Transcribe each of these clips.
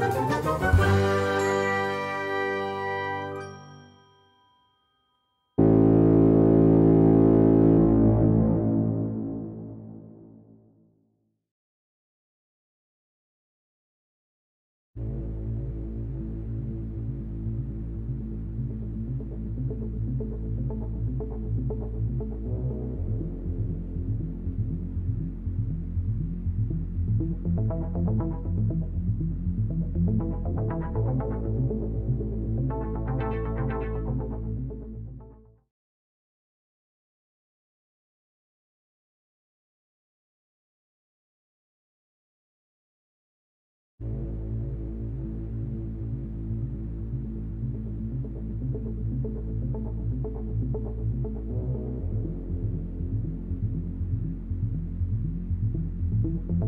Música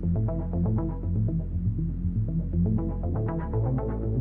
Thank you.